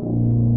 you